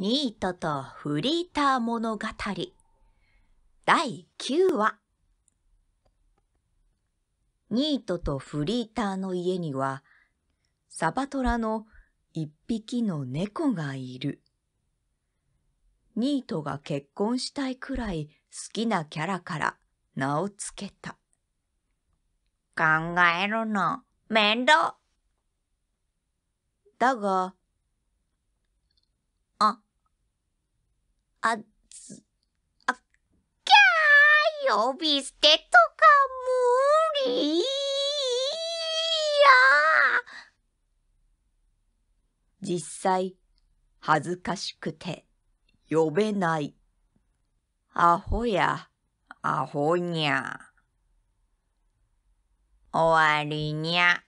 ニートとフリーター物語第9話ニートとフリーターの家にはサバトラの一匹の猫がいる。ニートが結婚したいくらい好きなキャラから名をつけた。考えるの面倒。だが、あつ、あ、きゃー呼び捨てとか無理や実際、恥ずかしくて呼べない。アホや、アホにゃ。終わりにゃ。